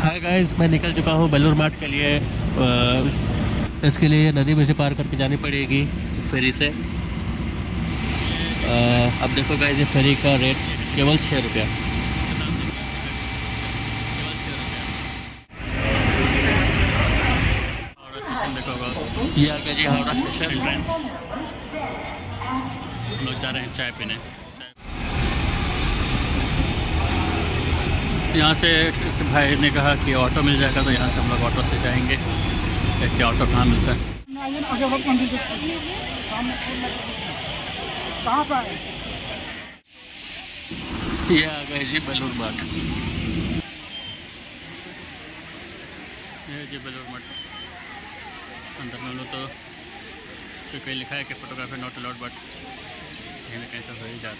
Hi guys मैं निकल चुका हूँ बेलूर मार्ट के लिए। इसके लिए नदी में से पार करके जानी पड़ेगी, फेरी से। अब देखो गाइस ये फेरी का रेट केवल छः रुपया। ये आ गया जी हावड़ा स्टेशन ट्रेन लोग जा रहे हैं चाय पीने। यहाँ से भाई ने कहा कि ऑटो मिल जाएगा तो यहाँ से हम लोग ऑटो से जाएँगे। देखते ऑटो कहाँ मिलता है। ये आ गए जी बेलूर मठ। ये जी बेलूर मठ। अंदर में लो तो कहीं लिखा है कि फोटोग्राफी नॉट अलाउड बट कहीं ना कहीं तो हो ही जाता